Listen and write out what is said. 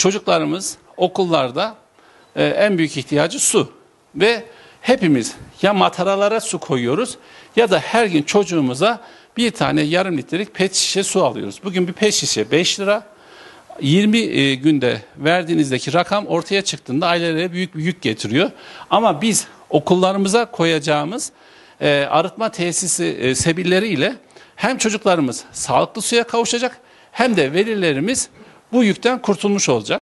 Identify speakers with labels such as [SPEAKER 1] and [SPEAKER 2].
[SPEAKER 1] Çocuklarımız okullarda e, en büyük ihtiyacı su ve hepimiz ya mataralara su koyuyoruz ya da her gün çocuğumuza bir tane yarım litrelik pet şişe su alıyoruz. Bugün bir pet şişe 5 lira. 20 e, günde verdiğinizdeki rakam ortaya çıktığında ailelere büyük bir yük getiriyor. Ama biz okullarımıza koyacağımız e, arıtma tesisi e, sebilleriyle hem çocuklarımız sağlıklı suya kavuşacak hem de velilerimiz bu yükten kurtulmuş olacak.